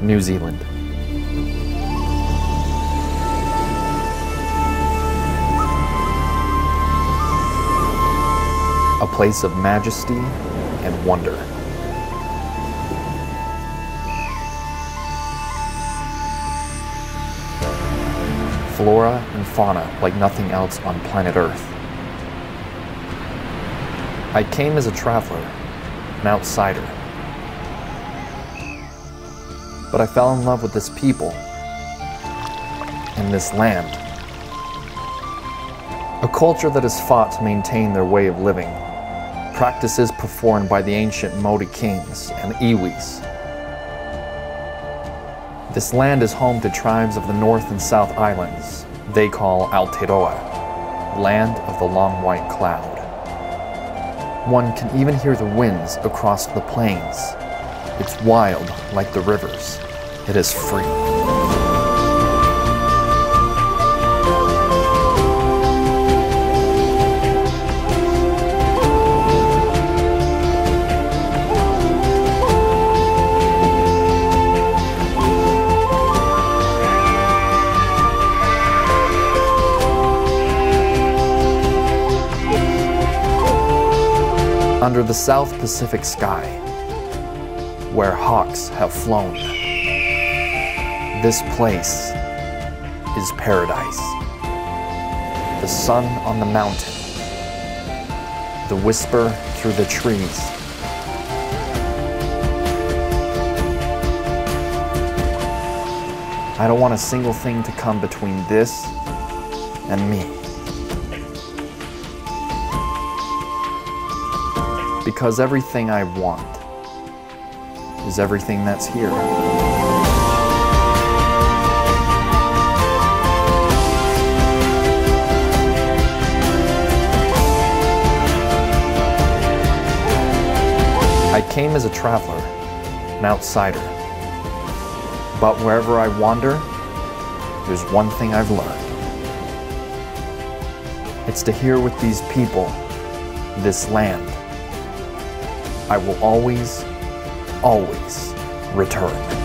New Zealand. A place of majesty and wonder. Flora and fauna like nothing else on planet Earth. I came as a traveler, an outsider. But I fell in love with this people and this land. A culture that has fought to maintain their way of living, practices performed by the ancient Maori kings and iwis. This land is home to tribes of the North and South Islands, they call Aotearoa, land of the long white cloud. One can even hear the winds across the plains. It's wild like the rivers. It is free. under the South Pacific sky, where hawks have flown. This place is paradise. The sun on the mountain, the whisper through the trees. I don't want a single thing to come between this and me. because everything I want is everything that's here. Came as a traveler, an outsider. But wherever I wander, there's one thing I've learned. It's to hear with these people, this land, I will always, always return.